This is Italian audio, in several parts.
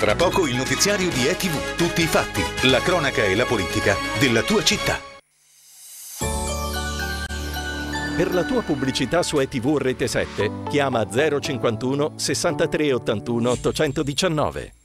Tra poco il notiziario di ETV. Tutti i fatti, la cronaca e la politica della tua città. Per la tua pubblicità su ETV Rete 7 chiama 051 63 81 819.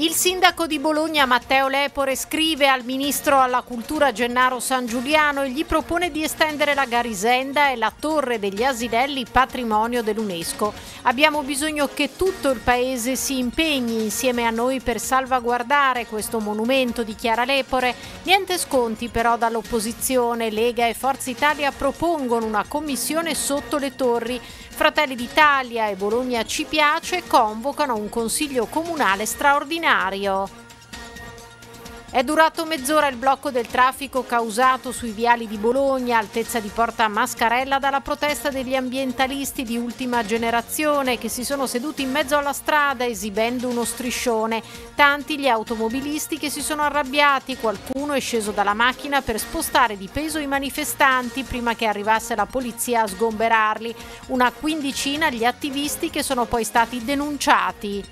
Il sindaco di Bologna Matteo Lepore scrive al ministro alla cultura Gennaro San Giuliano e gli propone di estendere la Garisenda e la torre degli asinelli patrimonio dell'UNESCO. Abbiamo bisogno che tutto il paese si impegni insieme a noi per salvaguardare questo monumento, dichiara Lepore. Niente sconti però dall'opposizione. Lega e Forza Italia propongono una commissione sotto le torri. Fratelli d'Italia e Bologna ci piace convocano un consiglio comunale straordinario. È durato mezz'ora il blocco del traffico causato sui viali di Bologna, altezza di Porta Mascarella, dalla protesta degli ambientalisti di ultima generazione che si sono seduti in mezzo alla strada esibendo uno striscione. Tanti gli automobilisti che si sono arrabbiati, qualcuno è sceso dalla macchina per spostare di peso i manifestanti prima che arrivasse la polizia a sgomberarli. Una quindicina gli attivisti che sono poi stati denunciati.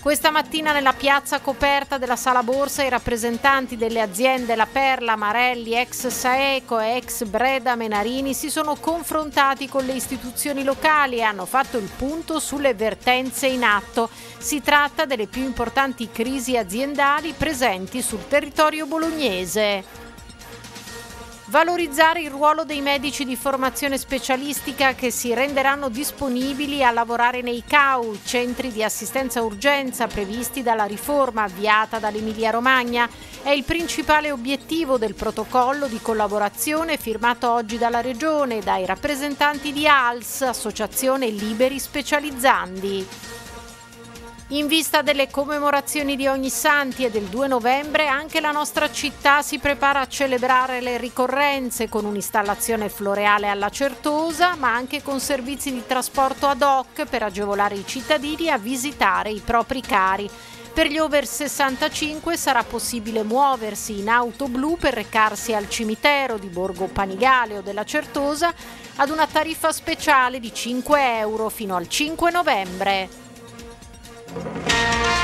Questa mattina nella piazza coperta della Sala Borsa i rappresentanti delle aziende La Perla, Marelli, ex Saeco e ex Breda Menarini si sono confrontati con le istituzioni locali e hanno fatto il punto sulle vertenze in atto. Si tratta delle più importanti crisi aziendali presenti sul territorio bolognese. Valorizzare il ruolo dei medici di formazione specialistica che si renderanno disponibili a lavorare nei CAU, centri di assistenza urgenza previsti dalla riforma avviata dall'Emilia Romagna, è il principale obiettivo del protocollo di collaborazione firmato oggi dalla Regione dai rappresentanti di ALS, Associazione Liberi Specializzandi. In vista delle commemorazioni di Ogni Santi e del 2 novembre, anche la nostra città si prepara a celebrare le ricorrenze con un'installazione floreale alla Certosa, ma anche con servizi di trasporto ad hoc per agevolare i cittadini a visitare i propri cari. Per gli over 65 sarà possibile muoversi in auto blu per recarsi al cimitero di Borgo Panigale o della Certosa ad una tariffa speciale di 5 euro fino al 5 novembre. Música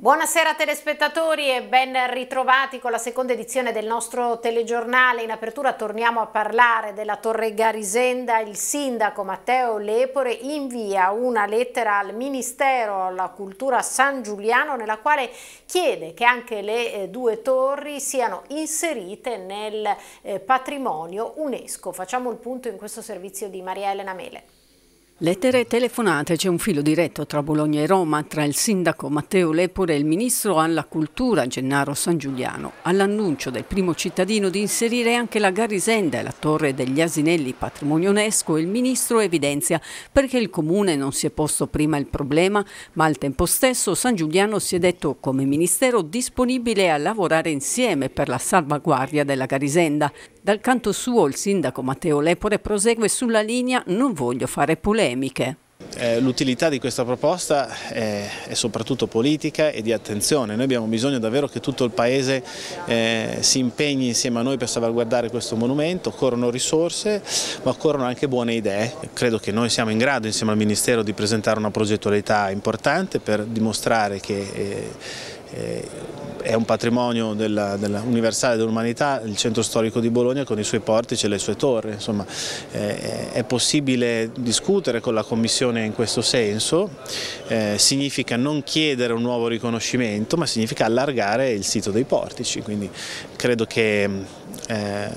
Buonasera telespettatori e ben ritrovati con la seconda edizione del nostro telegiornale. In apertura torniamo a parlare della Torre Garisenda. Il sindaco Matteo Lepore invia una lettera al Ministero alla Cultura San Giuliano nella quale chiede che anche le eh, due torri siano inserite nel eh, patrimonio UNESCO. Facciamo il punto in questo servizio di Maria Elena Mele. Lettere e telefonate, c'è un filo diretto tra Bologna e Roma, tra il sindaco Matteo Lepore e il ministro alla cultura Gennaro San Giuliano, all'annuncio del primo cittadino di inserire anche la Garisenda e la torre degli Asinelli patrimonio UNESCO, il ministro evidenzia perché il comune non si è posto prima il problema, ma al tempo stesso San Giuliano si è detto come ministero disponibile a lavorare insieme per la salvaguardia della Garisenda. Dal canto suo il sindaco Matteo Lepore prosegue sulla linea non voglio fare polemiche. Eh, l'utilità di questa proposta è, soprattutto politica e di attenzione. Noi abbiamo bisogno davvero che tutto il Paese eh, si impegni insieme a noi per salvaguardare questo monumento. Occorrono risorse, ma occorrono anche buone idee. Credo che noi siamo in grado insieme al Ministero di presentare una progettualità importante per dimostrare che eh è un patrimonio della, della universale dell'umanità, il centro storico di Bologna con i suoi portici e le sue torri. Insomma, eh, è possibile discutere con la Commissione in questo senso, eh, significa non chiedere un nuovo riconoscimento, ma significa allargare il sito dei portici. Quindi credo che eh,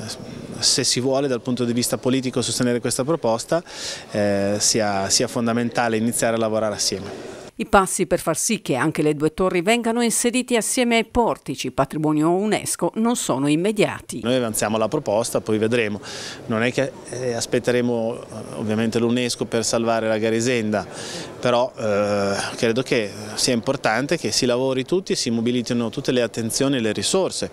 se si vuole dal punto di vista politico sostenere questa proposta eh, sia, sia fondamentale iniziare a lavorare assieme. I passi per far sì che anche le due torri vengano inseriti assieme ai portici patrimonio UNESCO non sono immediati. Noi avanziamo la proposta, poi vedremo. Non è che eh, aspetteremo eh, ovviamente l'UNESCO per salvare la Garisenda, però eh, credo che sia importante che si lavori tutti e si mobilitino tutte le attenzioni e le risorse.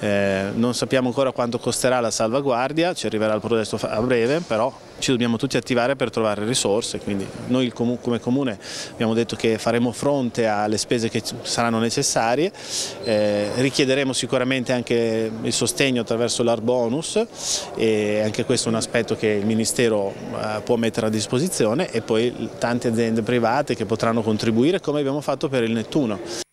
Eh, non sappiamo ancora quanto costerà la salvaguardia, ci arriverà il progetto a breve, però ci dobbiamo tutti attivare per trovare risorse, quindi noi come comune abbiamo detto che faremo fronte alle spese che saranno necessarie, eh, richiederemo sicuramente anche il sostegno attraverso l'AR bonus e anche questo è un aspetto che il Ministero eh, può mettere a disposizione e poi tante aziende private che potranno contribuire come abbiamo fatto per il Nettuno.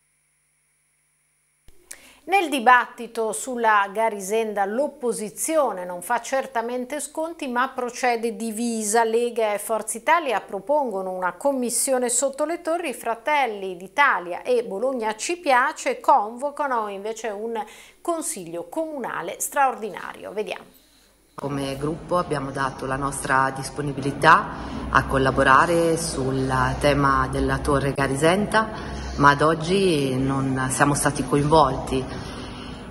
Nel dibattito sulla Garisenda l'opposizione non fa certamente sconti ma procede divisa. Lega e Forza Italia propongono una commissione sotto le torri, Fratelli d'Italia e Bologna ci piace convocano invece un consiglio comunale straordinario. Vediamo. Come gruppo abbiamo dato la nostra disponibilità a collaborare sul tema della torre Garisenta ma ad oggi non siamo stati coinvolti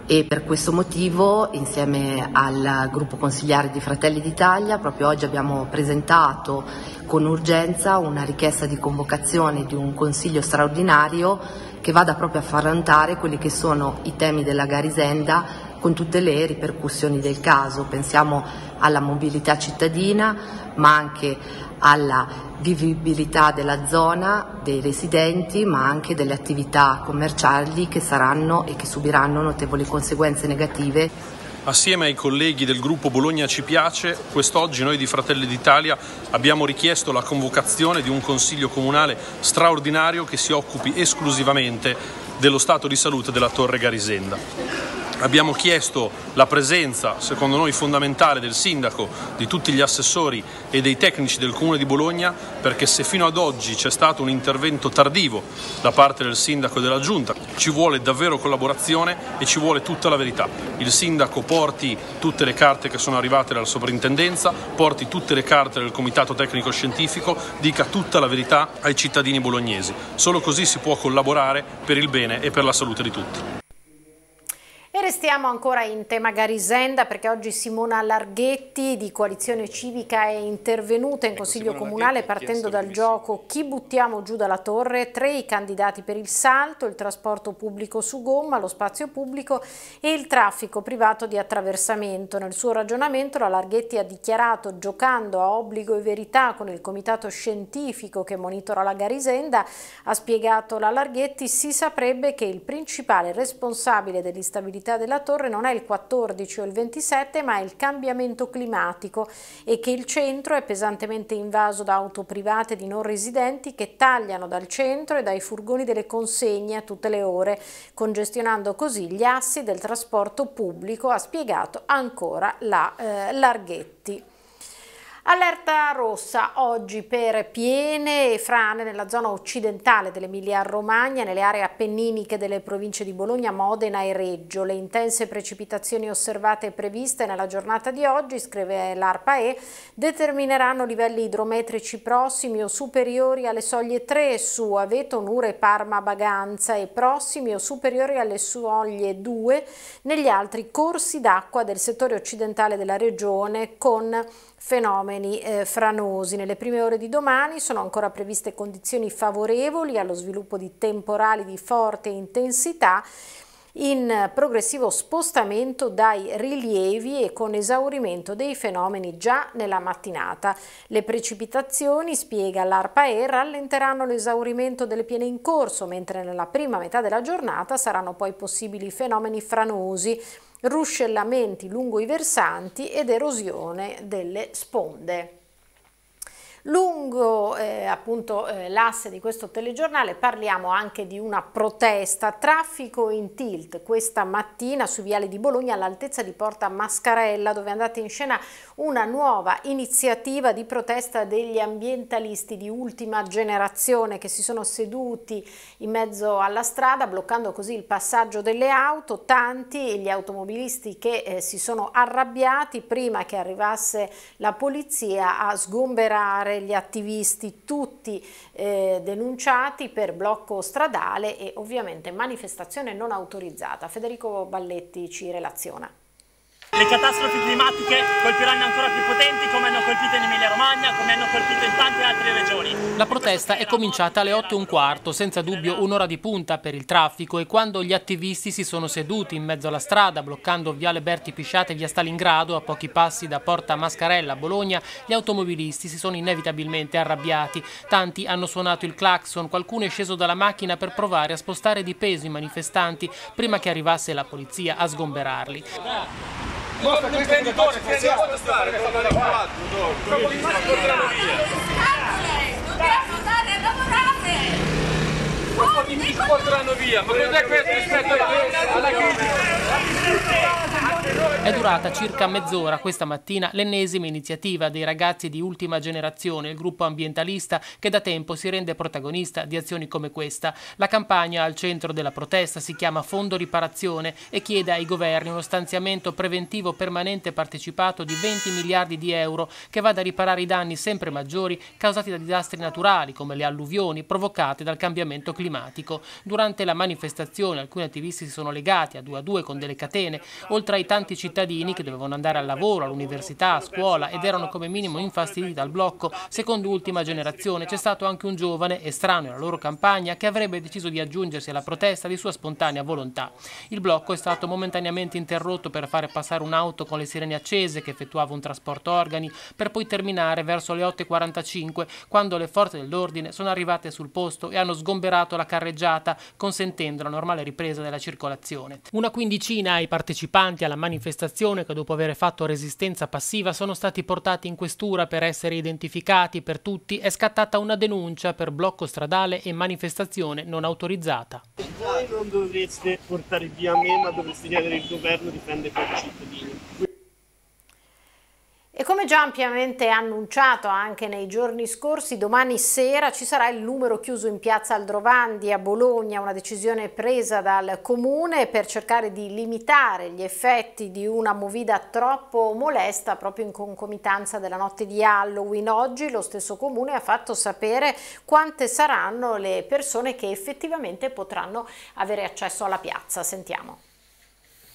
e per questo motivo insieme al gruppo consigliare di Fratelli d'Italia proprio oggi abbiamo presentato con urgenza una richiesta di convocazione di un consiglio straordinario che vada proprio a affrontare quelli che sono i temi della Garisenda con tutte le ripercussioni del caso. Pensiamo alla mobilità cittadina, ma anche alla vivibilità della zona, dei residenti, ma anche delle attività commerciali che saranno e che subiranno notevoli conseguenze negative. Assieme ai colleghi del gruppo Bologna Ci Piace, quest'oggi noi di Fratelli d'Italia abbiamo richiesto la convocazione di un consiglio comunale straordinario che si occupi esclusivamente dello stato di salute della Torre Garisenda. Abbiamo chiesto la presenza, secondo noi fondamentale, del sindaco, di tutti gli assessori e dei tecnici del Comune di Bologna perché se fino ad oggi c'è stato un intervento tardivo da parte del sindaco e della giunta, ci vuole davvero collaborazione e ci vuole tutta la verità. Il sindaco porti tutte le carte che sono arrivate dalla soprintendenza, porti tutte le carte del comitato tecnico scientifico, dica tutta la verità ai cittadini bolognesi. Solo così si può collaborare per il bene e per la salute di tutti. E restiamo ancora in tema Garisenda perché oggi Simona Larghetti di Coalizione Civica è intervenuta in ecco, Consiglio Simona Comunale partendo dal gioco Chi buttiamo giù dalla torre, tre i candidati per il salto, il trasporto pubblico su gomma, lo spazio pubblico e il traffico privato di attraversamento. Nel suo ragionamento la Larghetti ha dichiarato giocando a obbligo e verità con il comitato scientifico che monitora la Garisenda, ha spiegato la Larghetti si saprebbe che il principale responsabile dell'instabilità l'attività della torre non è il 14 o il 27 ma è il cambiamento climatico e che il centro è pesantemente invaso da auto private di non residenti che tagliano dal centro e dai furgoni delle consegne a tutte le ore, congestionando così gli assi del trasporto pubblico, ha spiegato ancora la eh, Larghetti. Allerta rossa oggi per piene e frane nella zona occidentale dell'Emilia Romagna, nelle aree appenniniche delle province di Bologna, Modena e Reggio. Le intense precipitazioni osservate e previste nella giornata di oggi, scrive l'ARPAE, determineranno livelli idrometrici prossimi o superiori alle soglie 3 su Aveto, Nure, Parma, Baganza e prossimi o superiori alle soglie 2 negli altri corsi d'acqua del settore occidentale della regione con fenomeni eh, franosi. Nelle prime ore di domani sono ancora previste condizioni favorevoli allo sviluppo di temporali di forte intensità in progressivo spostamento dai rilievi e con esaurimento dei fenomeni già nella mattinata. Le precipitazioni, spiega l'ARPAE, rallenteranno l'esaurimento delle piene in corso, mentre nella prima metà della giornata saranno poi possibili fenomeni franosi ruscellamenti lungo i versanti ed erosione delle sponde. Lungo eh, appunto eh, l'asse di questo telegiornale parliamo anche di una protesta, traffico in tilt questa mattina sui viali di Bologna all'altezza di Porta Mascarella dove è andata in scena una nuova iniziativa di protesta degli ambientalisti di ultima generazione che si sono seduti in mezzo alla strada bloccando così il passaggio delle auto, tanti gli automobilisti che eh, si sono arrabbiati prima che arrivasse la polizia a sgomberare arrestare gli attivisti tutti eh, denunciati per blocco stradale e ovviamente manifestazione non autorizzata. Federico Balletti ci relaziona. Le catastrofi climatiche colpiranno ancora più potenti come hanno colpito in Emilia Romagna, come hanno colpito in tante altre regioni. La protesta è cominciata alle 8 e un quarto, senza dubbio un'ora di punta per il traffico e quando gli attivisti si sono seduti in mezzo alla strada bloccando Viale Berti Pisciate e via Stalingrado a pochi passi da Porta Mascarella a Bologna, gli automobilisti si sono inevitabilmente arrabbiati. Tanti hanno suonato il clacson, qualcuno è sceso dalla macchina per provare a spostare di peso i manifestanti prima che arrivasse la polizia a sgomberarli. Basta questo imprenditore, che andiamo a stare, sta qua, Dobbiamo andare a lavorare! Poi mi porteranno via, ma cos'è questo rispetto alla crisi? È durata circa mezz'ora questa mattina l'ennesima iniziativa dei ragazzi di ultima generazione, il gruppo ambientalista che da tempo si rende protagonista di azioni come questa. La campagna al centro della protesta si chiama Fondo Riparazione e chiede ai governi uno stanziamento preventivo permanente partecipato di 20 miliardi di euro che vada a riparare i danni sempre maggiori causati da disastri naturali come le alluvioni provocate dal cambiamento climatico. Durante la manifestazione alcuni attivisti si sono legati a due a due con delle catene, oltre ai tanti cittadini che dovevano andare al lavoro, all'università, a scuola ed erano come minimo infastiditi dal blocco, secondo ultima generazione c'è stato anche un giovane, estraneo alla loro campagna, che avrebbe deciso di aggiungersi alla protesta di sua spontanea volontà. Il blocco è stato momentaneamente interrotto per fare passare un'auto con le sirene accese che effettuava un trasporto organi, per poi terminare verso le 8.45 quando le forze dell'ordine sono arrivate sul posto e hanno sgomberato la carreggiata, consentendo la normale ripresa della circolazione. Una quindicina ai partecipanti alla manifestazione che dopo aver fatto resistenza passiva sono stati portati in questura per essere identificati per tutti, è scattata una denuncia per blocco stradale e manifestazione non autorizzata. Voi non dovreste portare via me, ma dovreste chiedere il governo difende i cittadini. E come già ampiamente annunciato anche nei giorni scorsi, domani sera ci sarà il numero chiuso in piazza Aldrovandi a Bologna, una decisione presa dal comune per cercare di limitare gli effetti di una movida troppo molesta proprio in concomitanza della notte di Halloween. Oggi lo stesso comune ha fatto sapere quante saranno le persone che effettivamente potranno avere accesso alla piazza. Sentiamo.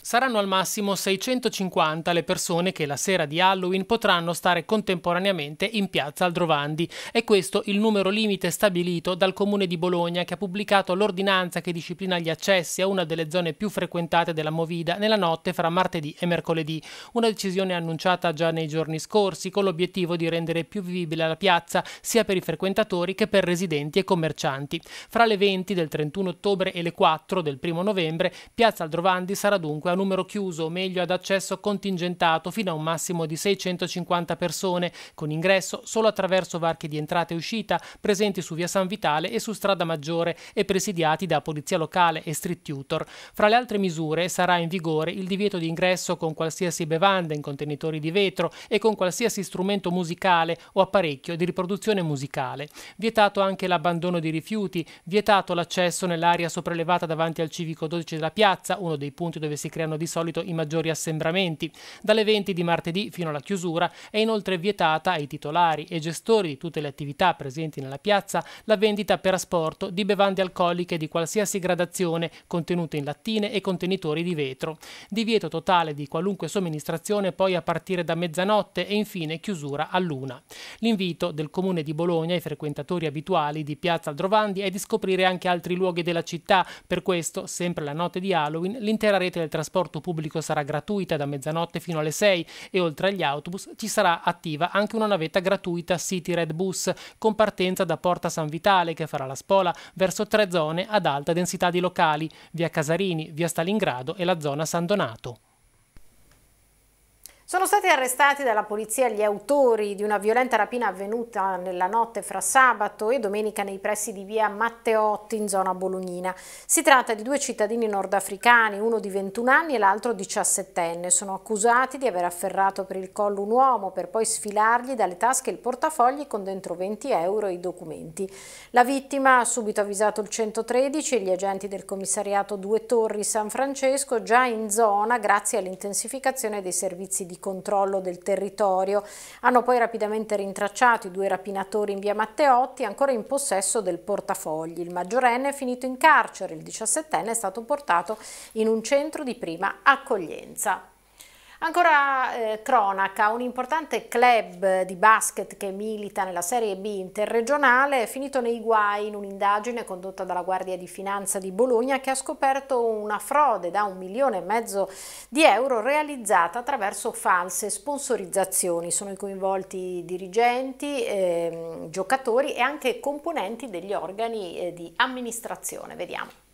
Saranno al massimo 650 le persone che la sera di Halloween potranno stare contemporaneamente in piazza Aldrovandi. È questo il numero limite stabilito dal Comune di Bologna che ha pubblicato l'ordinanza che disciplina gli accessi a una delle zone più frequentate della Movida nella notte fra martedì e mercoledì. Una decisione annunciata già nei giorni scorsi con l'obiettivo di rendere più vivibile la piazza sia per i frequentatori che per residenti e commercianti. Fra le 20 del 31 ottobre e le 4 del 1 novembre, piazza Aldrovandi sarà dunque numero chiuso, o meglio ad accesso contingentato fino a un massimo di 650 persone, con ingresso solo attraverso varchi di entrata e uscita presenti su via San Vitale e su strada maggiore e presidiati da polizia locale e street tutor. Fra le altre misure sarà in vigore il divieto di ingresso con qualsiasi bevanda in contenitori di vetro e con qualsiasi strumento musicale o apparecchio di riproduzione musicale. Vietato anche l'abbandono di rifiuti, vietato l'accesso nell'area sopraelevata davanti al civico 12 della piazza, uno dei punti dove si creano di solito i maggiori assembramenti. Dalle 20 di martedì fino alla chiusura è inoltre vietata ai titolari e gestori di tutte le attività presenti nella piazza la vendita per asporto di bevande alcoliche di qualsiasi gradazione contenute in lattine e contenitori di vetro. Divieto totale di qualunque somministrazione poi a partire da mezzanotte e infine chiusura a luna. L'invito del Comune di Bologna ai frequentatori abituali di Piazza Aldrovandi è di scoprire anche altri luoghi della città. Per questo, sempre la notte di Halloween, l'intera rete del trasporto pubblico sarà gratuita da mezzanotte fino alle 6 e oltre agli autobus ci sarà attiva anche una navetta gratuita City Red Bus con partenza da Porta San Vitale che farà la spola verso tre zone ad alta densità di locali, via Casarini, via Stalingrado e la zona San Donato. Sono stati arrestati dalla polizia gli autori di una violenta rapina avvenuta nella notte fra sabato e domenica nei pressi di via Matteotti in zona bolognina. Si tratta di due cittadini nordafricani, uno di 21 anni e l'altro 17enne. Sono accusati di aver afferrato per il collo un uomo per poi sfilargli dalle tasche il portafogli con dentro 20 euro e i documenti. La vittima ha subito avvisato il 113 e gli agenti del commissariato Due Torri San Francesco già in zona grazie all'intensificazione dei servizi di di controllo del territorio. Hanno poi rapidamente rintracciato i due rapinatori in via Matteotti ancora in possesso del portafogli. Il maggiorenne è finito in carcere, il 17enne è stato portato in un centro di prima accoglienza. Ancora eh, cronaca, un importante club di basket che milita nella Serie B interregionale è finito nei guai in un'indagine condotta dalla Guardia di Finanza di Bologna che ha scoperto una frode da un milione e mezzo di euro realizzata attraverso false sponsorizzazioni. Sono coinvolti dirigenti, eh, giocatori e anche componenti degli organi eh, di amministrazione. Vediamo.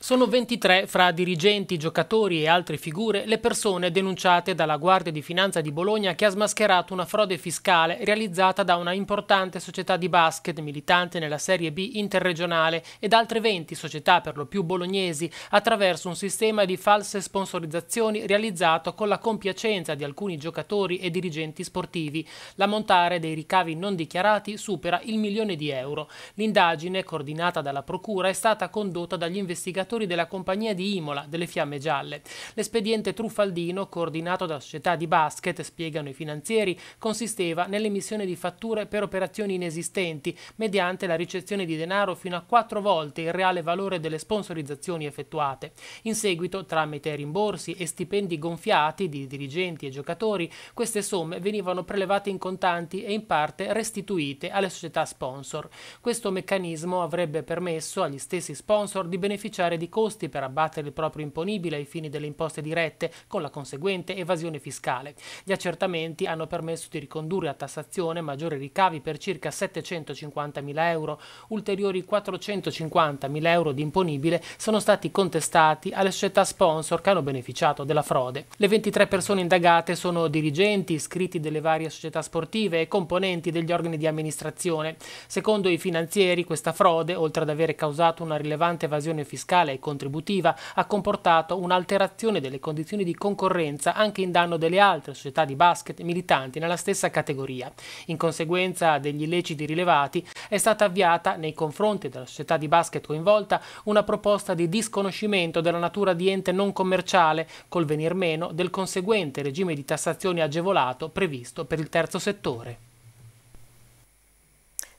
Sono 23 fra dirigenti, giocatori e altre figure le persone denunciate dalla Guardia di Finanza di Bologna che ha smascherato una frode fiscale realizzata da una importante società di basket militante nella Serie B interregionale ed altre 20 società per lo più bolognesi attraverso un sistema di false sponsorizzazioni realizzato con la compiacenza di alcuni giocatori e dirigenti sportivi. L'ammontare dei ricavi non dichiarati supera il milione di euro. L'indagine, coordinata dalla Procura, è stata condotta dagli investigatori operatori della compagnia di Imola, delle Fiamme Gialle. L'espediente truffaldino, coordinato dalla società di basket, spiegano i finanzieri, consisteva nell'emissione di fatture per operazioni inesistenti, mediante la ricezione di denaro fino a quattro volte il reale valore delle sponsorizzazioni effettuate. In seguito, tramite rimborsi e stipendi gonfiati di dirigenti e giocatori, queste somme venivano prelevate in contanti e in parte restituite alle società sponsor. Questo meccanismo avrebbe permesso agli stessi sponsor di beneficiare di costi per abbattere il proprio imponibile ai fini delle imposte dirette, con la conseguente evasione fiscale. Gli accertamenti hanno permesso di ricondurre a tassazione maggiori ricavi per circa 750.000 euro, ulteriori 450.000 euro di imponibile sono stati contestati alle società sponsor che hanno beneficiato della frode. Le 23 persone indagate sono dirigenti, iscritti delle varie società sportive e componenti degli organi di amministrazione. Secondo i finanzieri, questa frode, oltre ad avere causato una rilevante evasione fiscale, fiscale e contributiva ha comportato un'alterazione delle condizioni di concorrenza anche in danno delle altre società di basket militanti nella stessa categoria. In conseguenza degli illeciti rilevati è stata avviata nei confronti della società di basket coinvolta una proposta di disconoscimento della natura di ente non commerciale col venir meno del conseguente regime di tassazione agevolato previsto per il terzo settore.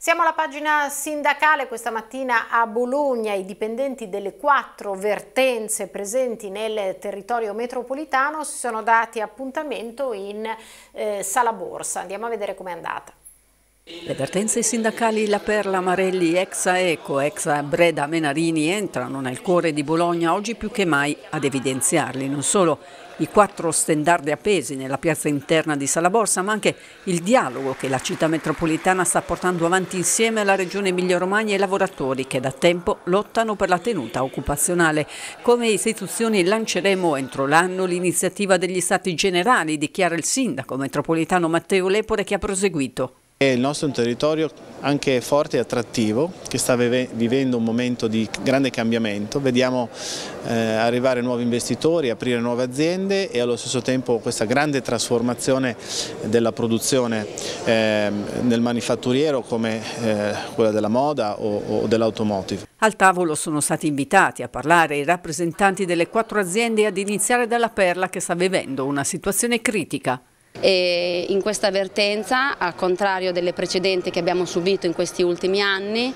Siamo alla pagina sindacale questa mattina a Bologna. I dipendenti delle quattro vertenze presenti nel territorio metropolitano si sono dati appuntamento in eh, Sala Borsa. Andiamo a vedere com'è andata. Le vertenze sindacali La Perla Marelli, Exa Eco, Exa Breda Menarini entrano nel cuore di Bologna oggi più che mai ad evidenziarli. Non solo i quattro stendardi appesi nella piazza interna di Sala Borsa, ma anche il dialogo che la città metropolitana sta portando avanti insieme alla regione Emilia-Romagna e ai lavoratori che da tempo lottano per la tenuta occupazionale. Come istituzioni lanceremo entro l'anno l'iniziativa degli Stati Generali, dichiara il sindaco metropolitano Matteo Lepore che ha proseguito. Il nostro è un territorio anche forte e attrattivo che sta vivendo un momento di grande cambiamento, vediamo eh, arrivare nuovi investitori, aprire nuove aziende e allo stesso tempo questa grande trasformazione della produzione eh, nel manifatturiero come eh, quella della moda o, o dell'automotive. Al tavolo sono stati invitati a parlare i rappresentanti delle quattro aziende ad iniziare dalla Perla che sta vivendo una situazione critica. E in questa avvertenza, al contrario delle precedenti che abbiamo subito in questi ultimi anni,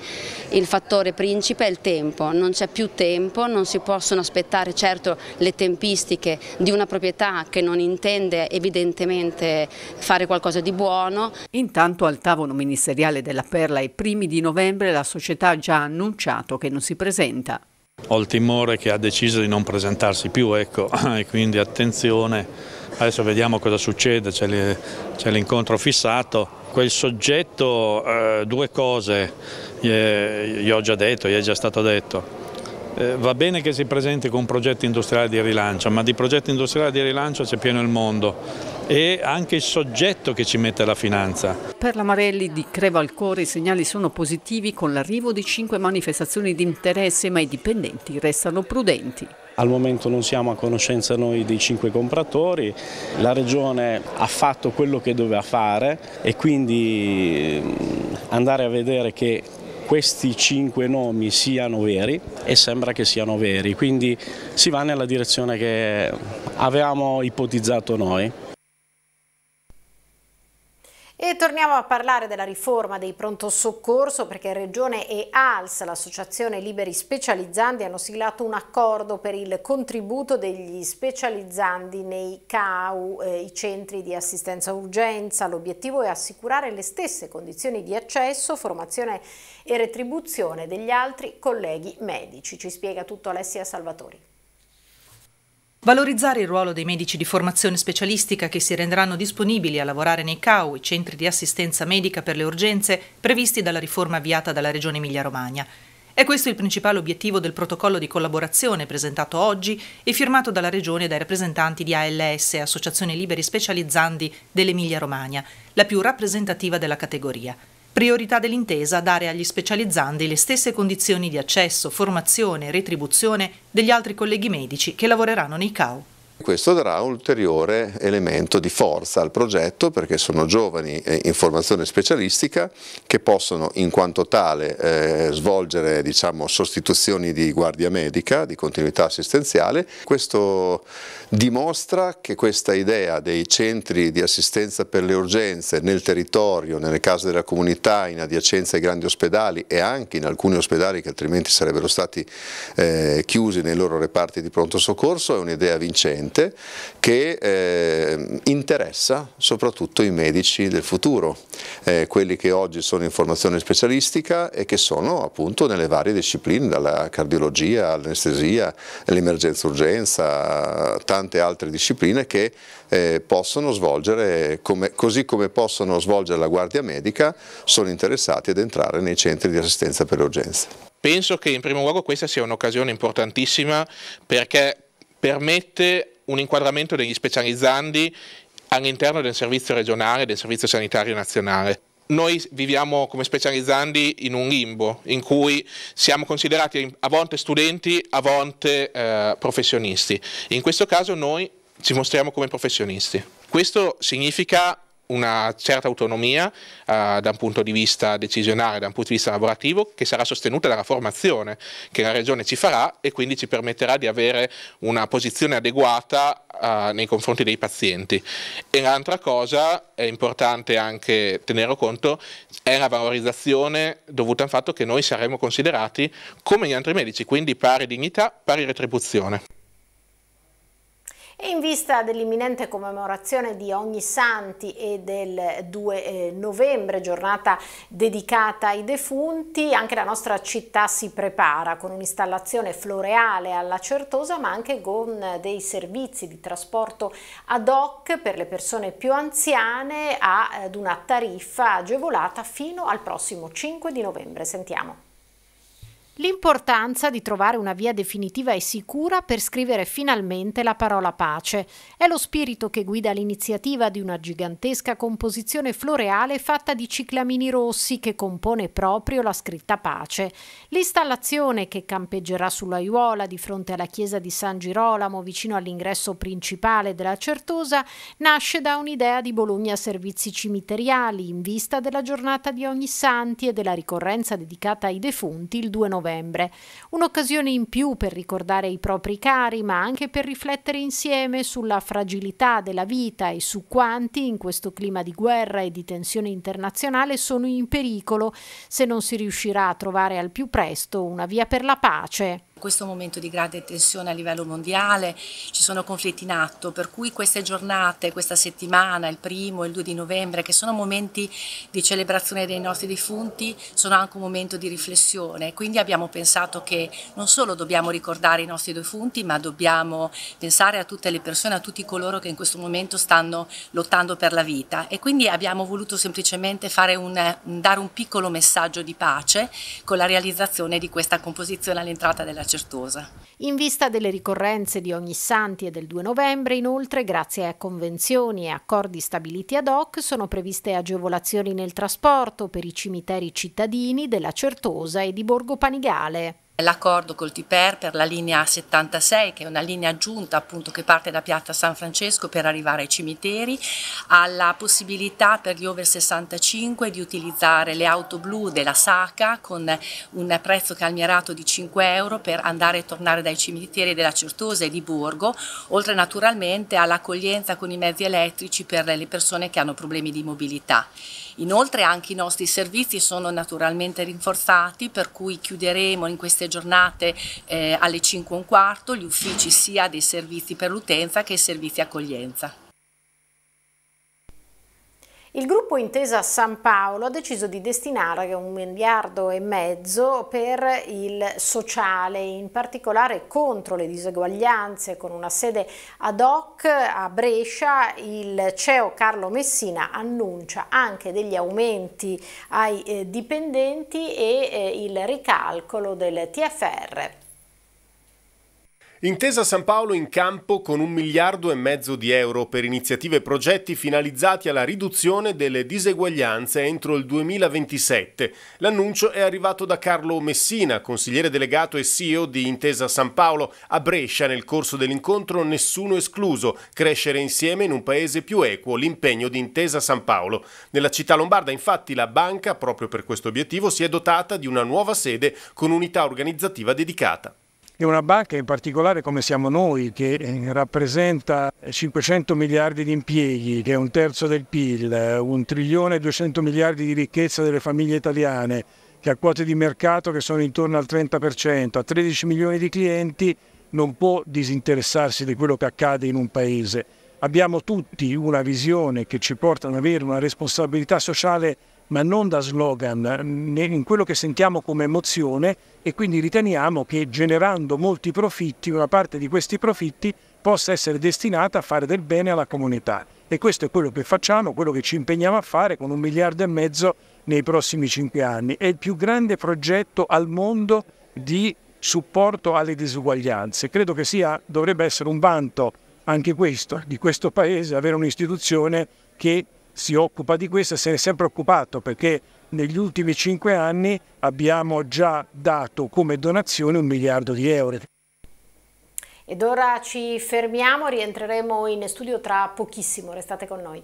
il fattore principe è il tempo, non c'è più tempo, non si possono aspettare certo le tempistiche di una proprietà che non intende evidentemente fare qualcosa di buono. Intanto al tavolo ministeriale della Perla ai primi di novembre la società ha già annunciato che non si presenta. Ho il timore che ha deciso di non presentarsi più, ecco, e quindi attenzione Adesso vediamo cosa succede, c'è l'incontro fissato. Quel soggetto, eh, due cose, gli ho già detto, gli è già stato detto. Eh, va bene che si presenti con un progetto industriale di rilancio, ma di progetti industriali di rilancio c'è pieno il mondo e anche il soggetto che ci mette la finanza. Per la Marelli di Crevalcore i segnali sono positivi con l'arrivo di cinque manifestazioni di interesse, ma i dipendenti restano prudenti. Al momento non siamo a conoscenza noi dei cinque compratori, la Regione ha fatto quello che doveva fare e quindi mm, andare a vedere che questi cinque nomi siano veri e sembra che siano veri, quindi si va nella direzione che avevamo ipotizzato noi. E torniamo a parlare della riforma dei pronto soccorso perché Regione e ALS, l'associazione Liberi Specializzanti, hanno siglato un accordo per il contributo degli specializzanti nei CAU, eh, i centri di assistenza urgenza. L'obiettivo è assicurare le stesse condizioni di accesso, formazione e retribuzione degli altri colleghi medici. Ci spiega tutto Alessia Salvatori. Valorizzare il ruolo dei medici di formazione specialistica che si renderanno disponibili a lavorare nei CAU, i centri di assistenza medica per le urgenze, previsti dalla riforma avviata dalla Regione Emilia-Romagna. È questo il principale obiettivo del protocollo di collaborazione presentato oggi e firmato dalla Regione e dai rappresentanti di ALS, Associazione Liberi Specializzanti dell'Emilia-Romagna, la più rappresentativa della categoria. Priorità dell'intesa dare agli specializzandi le stesse condizioni di accesso, formazione e retribuzione degli altri colleghi medici che lavoreranno nei CAU. Questo darà un ulteriore elemento di forza al progetto perché sono giovani in formazione specialistica che possono in quanto tale eh, svolgere diciamo, sostituzioni di guardia medica, di continuità assistenziale. Questo dimostra che questa idea dei centri di assistenza per le urgenze nel territorio, nelle case della comunità, in adiacenza ai grandi ospedali e anche in alcuni ospedali che altrimenti sarebbero stati eh, chiusi nei loro reparti di pronto soccorso è un'idea vincente ambiente che eh, interessa soprattutto i medici del futuro, eh, quelli che oggi sono in formazione specialistica e che sono appunto nelle varie discipline, dalla cardiologia all'anestesia, all'emergenza urgenza, tante altre discipline che eh, possono svolgere, come, così come possono svolgere la guardia medica, sono interessati ad entrare nei centri di assistenza per le urgenze. Penso che in primo luogo questa sia un'occasione importantissima perché permette un inquadramento degli specializzandi all'interno del servizio regionale, del servizio sanitario nazionale. Noi viviamo come specializzandi in un limbo in cui siamo considerati a volte studenti, a volte eh, professionisti. In questo caso noi ci mostriamo come professionisti. Questo significa una certa autonomia uh, da un punto di vista decisionale, da un punto di vista lavorativo, che sarà sostenuta dalla formazione che la Regione ci farà e quindi ci permetterà di avere una posizione adeguata uh, nei confronti dei pazienti. E l'altra cosa, è importante anche tenere conto, è la valorizzazione dovuta al fatto che noi saremo considerati come gli altri medici, quindi pari dignità, pari retribuzione. E in vista dell'imminente commemorazione di Ogni Santi e del 2 eh, novembre, giornata dedicata ai defunti, anche la nostra città si prepara con un'installazione floreale alla Certosa, ma anche con dei servizi di trasporto ad hoc per le persone più anziane ad una tariffa agevolata fino al prossimo 5 di novembre. Sentiamo. L'importanza di trovare una via definitiva e sicura per scrivere finalmente la parola pace è lo spirito che guida l'iniziativa di una gigantesca composizione floreale fatta di ciclamini rossi che compone proprio la scritta pace. L'installazione che campeggerà sulla Aiuola di fronte alla chiesa di San Girolamo vicino all'ingresso principale della Certosa nasce da un'idea di Bologna Servizi Cimiteriali in vista della giornata di Ogni Santi e della ricorrenza dedicata ai defunti il 2 novembre novembre. Un'occasione in più per ricordare i propri cari, ma anche per riflettere insieme sulla fragilità della vita e su quanti in questo clima di guerra e di tensione internazionale sono in pericolo se non si riuscirà a trovare al più presto una via per la pace questo momento di grande tensione a livello mondiale, ci sono conflitti in atto, per cui queste giornate, questa settimana, il primo e il 2 di novembre, che sono momenti di celebrazione dei nostri defunti, sono anche un momento di riflessione. Quindi abbiamo pensato che non solo dobbiamo ricordare i nostri defunti, ma dobbiamo pensare a tutte le persone, a tutti coloro che in questo momento stanno lottando per la vita. E quindi abbiamo voluto semplicemente un, dare un piccolo messaggio di pace con la realizzazione di questa composizione all'entrata della città Certosa. In vista delle ricorrenze di ogni santi e del 2 novembre, inoltre, grazie a convenzioni e accordi stabiliti ad hoc, sono previste agevolazioni nel trasporto per i cimiteri cittadini della Certosa e di Borgo Panigale. L'accordo col TIPER per la linea 76, che è una linea aggiunta appunto che parte da Piazza San Francesco per arrivare ai cimiteri, alla possibilità per gli over 65 di utilizzare le auto blu della SACA con un prezzo calmierato di 5 euro per andare e tornare dai cimiteri della Certosa e di Borgo, oltre naturalmente all'accoglienza con i mezzi elettrici per le persone che hanno problemi di mobilità. Inoltre anche i nostri servizi sono naturalmente rinforzati per cui chiuderemo in queste giornate eh, alle 5 e un quarto gli uffici sia dei servizi per l'utenza che servizi accoglienza. Il gruppo Intesa San Paolo ha deciso di destinare un miliardo e mezzo per il sociale, in particolare contro le diseguaglianze, con una sede ad hoc a Brescia. Il CEO Carlo Messina annuncia anche degli aumenti ai eh, dipendenti e eh, il ricalcolo del TFR. Intesa San Paolo in campo con un miliardo e mezzo di euro per iniziative e progetti finalizzati alla riduzione delle diseguaglianze entro il 2027. L'annuncio è arrivato da Carlo Messina, consigliere delegato e CEO di Intesa San Paolo. A Brescia nel corso dell'incontro nessuno escluso, crescere insieme in un paese più equo, l'impegno di Intesa San Paolo. Nella città lombarda infatti la banca, proprio per questo obiettivo, si è dotata di una nuova sede con unità organizzativa dedicata e una banca in particolare come siamo noi, che eh, rappresenta 500 miliardi di impieghi, che è un terzo del PIL, un trilione e 200 miliardi di ricchezza delle famiglie italiane, che ha quote di mercato che sono intorno al 30%, ha 13 milioni di clienti, non può disinteressarsi di quello che accade in un paese. Abbiamo tutti una visione che ci porta ad avere una responsabilità sociale ma non da slogan, in quello che sentiamo come emozione e quindi riteniamo che generando molti profitti, una parte di questi profitti possa essere destinata a fare del bene alla comunità. E questo è quello che facciamo, quello che ci impegniamo a fare con un miliardo e mezzo nei prossimi cinque anni. È il più grande progetto al mondo di supporto alle disuguaglianze. Credo che sia, dovrebbe essere un vanto anche questo, di questo Paese, avere un'istituzione che si occupa di questo e se ne è sempre occupato perché negli ultimi cinque anni abbiamo già dato come donazione un miliardo di euro. Ed ora ci fermiamo, rientreremo in studio tra pochissimo, restate con noi.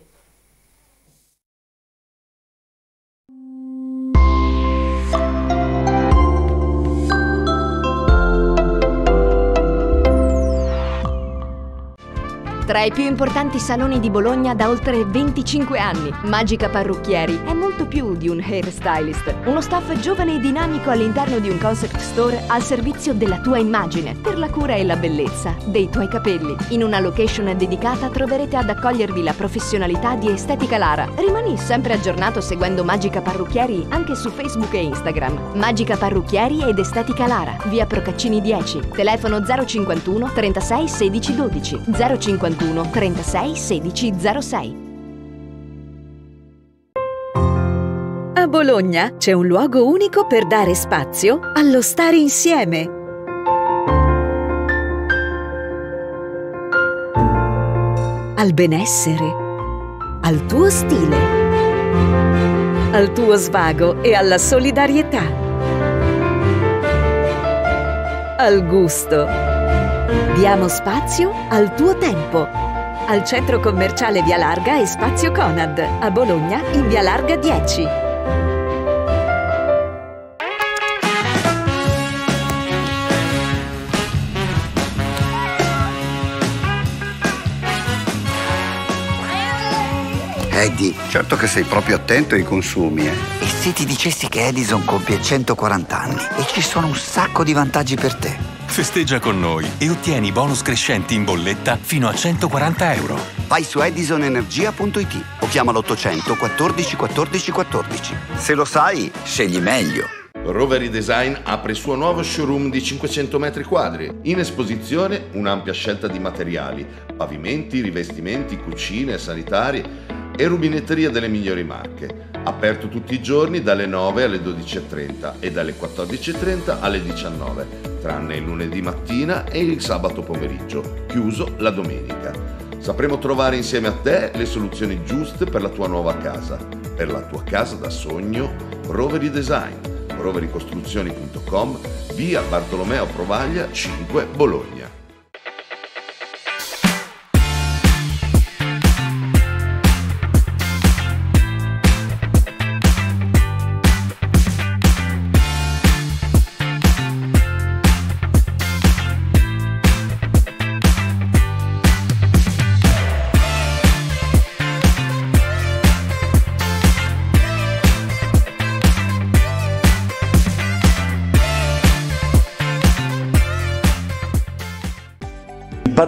Tra i più importanti saloni di Bologna da oltre 25 anni, Magica Parrucchieri è molto più di un hairstylist. Uno staff giovane e dinamico all'interno di un concept store al servizio della tua immagine, per la cura e la bellezza dei tuoi capelli. In una location dedicata troverete ad accogliervi la professionalità di Estetica Lara. Rimani sempre aggiornato seguendo Magica Parrucchieri anche su Facebook e Instagram. Magica Parrucchieri ed Estetica Lara, via Procaccini 10, telefono 051 36 16 12 051 41 36 16 06. A Bologna c'è un luogo unico per dare spazio allo stare insieme. Al benessere, al tuo stile, al tuo svago e alla solidarietà, al gusto Diamo spazio al tuo tempo. Al centro commerciale Via Larga e Spazio Conad, a Bologna in Via Larga 10. Eddie, certo che sei proprio attento ai consumi, eh? E se ti dicessi che Edison compie 140 anni e ci sono un sacco di vantaggi per te? Festeggia con noi e ottieni bonus crescenti in bolletta fino a 140 euro. Vai su edisonenergia.it o chiama l'800 14 14 14. Se lo sai, scegli meglio. Roveri Design apre il suo nuovo showroom di 500 metri quadri. In esposizione un'ampia scelta di materiali, pavimenti, rivestimenti, cucine, sanitari e rubinetteria delle migliori marche. Aperto tutti i giorni dalle 9 alle 12.30 e dalle 14.30 alle 19, tranne il lunedì mattina e il sabato pomeriggio, chiuso la domenica. Sapremo trovare insieme a te le soluzioni giuste per la tua nuova casa. Per la tua casa da sogno, Roveri Design rovericostruzioni.com, via Bartolomeo Provaglia 5 Bologna.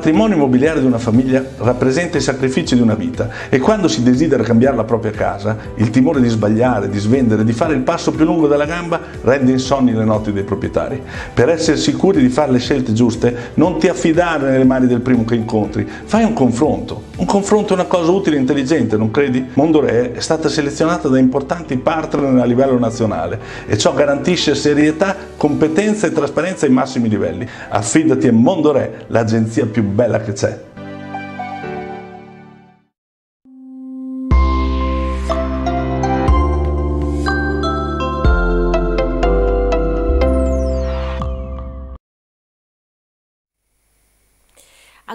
Patrimonio immobiliare di una famiglia rappresenta i sacrifici di una vita e quando si desidera cambiare la propria casa, il timore di sbagliare, di svendere, di fare il passo più lungo della gamba rende insonni le notti dei proprietari. Per essere sicuri di fare le scelte giuste, non ti affidare nelle mani del primo che incontri, fai un confronto. Un confronto è una cosa utile e intelligente, non credi? Mondore è stata selezionata da importanti partner a livello nazionale e ciò garantisce serietà, competenza e trasparenza ai massimi livelli. Affidati a Mondore, l'agenzia più bella che c'è.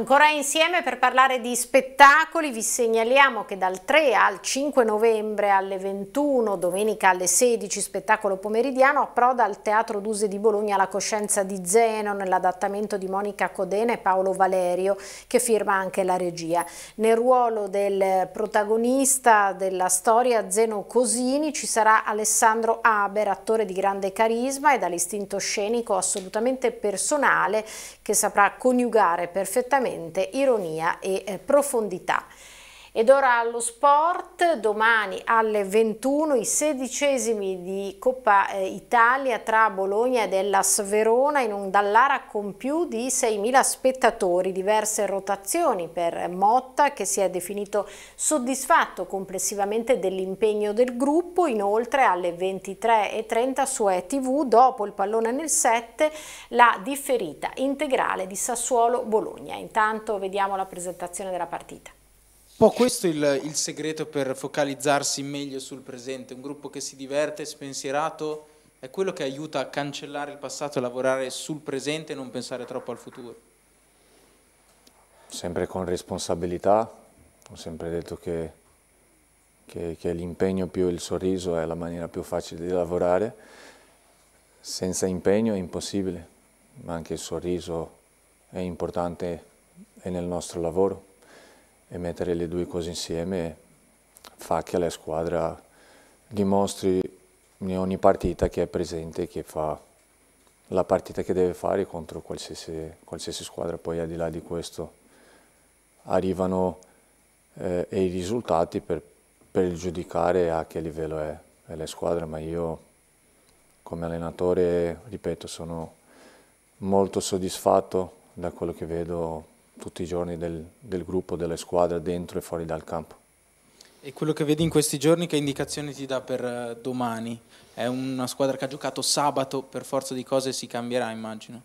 Ancora insieme per parlare di spettacoli vi segnaliamo che dal 3 al 5 novembre alle 21, domenica alle 16, spettacolo pomeridiano, approda al Teatro Duse di Bologna La coscienza di Zeno nell'adattamento di Monica Codena e Paolo Valerio che firma anche la regia. Nel ruolo del protagonista della storia Zeno Cosini ci sarà Alessandro Aber, attore di grande carisma e dall'istinto scenico assolutamente personale che saprà coniugare perfettamente ironia e eh, profondità. Ed ora allo sport, domani alle 21 i sedicesimi di Coppa eh, Italia tra Bologna ed Hellas Verona in un Dallara con più di 6.000 spettatori, diverse rotazioni per Motta che si è definito soddisfatto complessivamente dell'impegno del gruppo, inoltre alle 23.30 su ETV dopo il pallone nel 7 la differita integrale di Sassuolo Bologna. Intanto vediamo la presentazione della partita. Po' questo il, il segreto per focalizzarsi meglio sul presente, un gruppo che si diverte, spensierato, è quello che aiuta a cancellare il passato e lavorare sul presente e non pensare troppo al futuro. Sempre con responsabilità, ho sempre detto che, che, che l'impegno più il sorriso è la maniera più facile di lavorare, senza impegno è impossibile, ma anche il sorriso è importante nel nostro lavoro e mettere le due cose insieme fa che la squadra dimostri in ogni partita che è presente, che fa la partita che deve fare contro qualsiasi, qualsiasi squadra. Poi al di là di questo arrivano eh, i risultati per, per, giudicare a che livello è, è la squadra, ma io come allenatore, ripeto, sono molto soddisfatto da quello che vedo tutti i giorni del, del gruppo, delle squadre, dentro e fuori dal campo. E quello che vedi in questi giorni, che indicazioni ti dà per eh, domani? È una squadra che ha giocato sabato, per forza di cose si cambierà, immagino.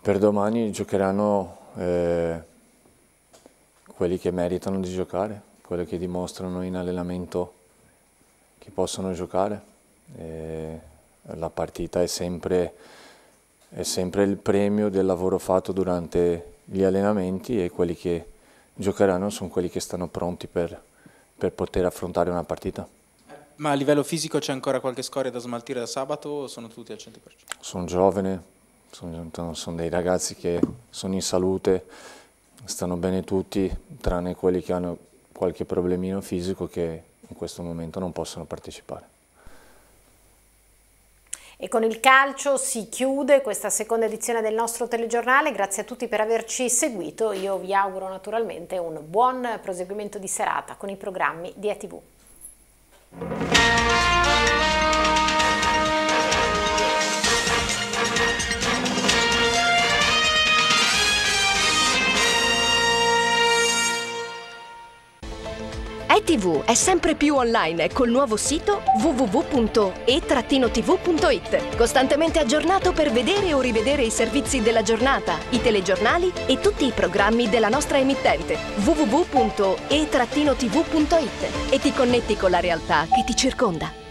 Per domani giocheranno eh, quelli che meritano di giocare, quelli che dimostrano in allenamento che possono giocare. E la partita è sempre, è sempre il premio del lavoro fatto durante gli allenamenti e quelli che giocheranno sono quelli che stanno pronti per, per poter affrontare una partita. Ma a livello fisico c'è ancora qualche scoria da smaltire da sabato o sono tutti al 100%? Sono giovane, sono, sono dei ragazzi che sono in salute, stanno bene tutti, tranne quelli che hanno qualche problemino fisico che in questo momento non possono partecipare. E con il calcio si chiude questa seconda edizione del nostro telegiornale, grazie a tutti per averci seguito, io vi auguro naturalmente un buon proseguimento di serata con i programmi di ETV. ETV è sempre più online col nuovo sito www.e-tv.it. Costantemente aggiornato per vedere o rivedere i servizi della giornata, i telegiornali e tutti i programmi della nostra emittente www.e-tv.it e ti connetti con la realtà che ti circonda.